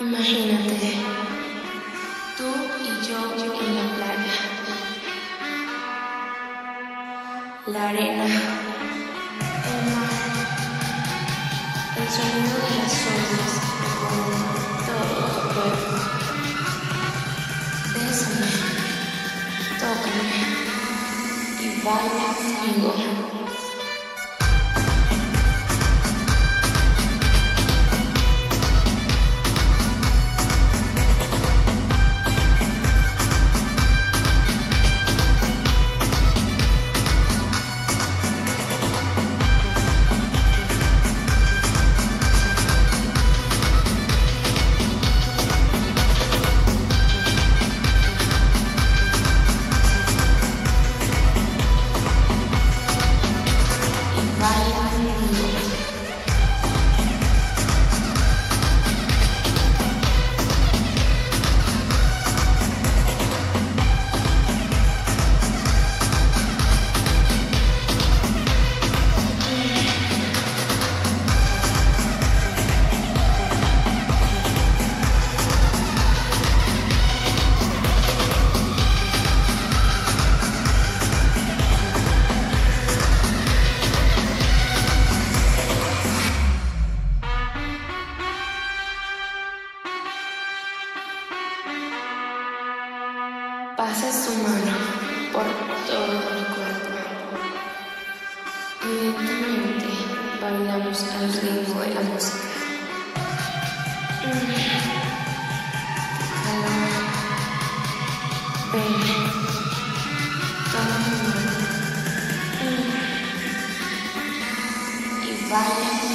Imagínate, tú y yo en la playa. La arena, el mar, el sonido de las olas todo tu cuerpo. Bésame, tócame y baila conmigo. Pasa su mano por todo mi cuerpo. Lentamente bailamos al ritmo de la música. Calor. Ven. Mi mano. Mm. Y baila.